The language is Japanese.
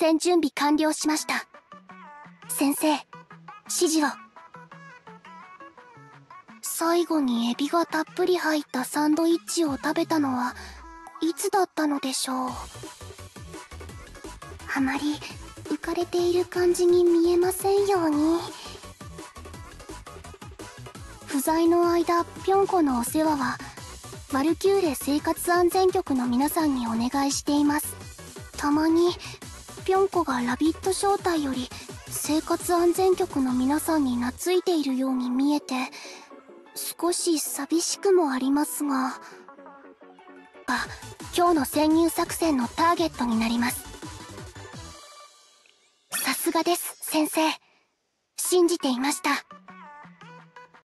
戦準備完了しました。先生指示を。最後にエビがたっぷり入ったサンドイッチを食べたのはいつだったのでしょう。あまり浮かれている感じに見えませんように。不在の間ぴょんこのお世話はワルキューレ生活安全局の皆さんにお願いしています。たまにぴょんこがラビット招待より生活安全局の皆さんに懐いているように見えて少し寂しくもありますが。が今日の潜入作戦のターゲットになります。さすがです先生。信じていました。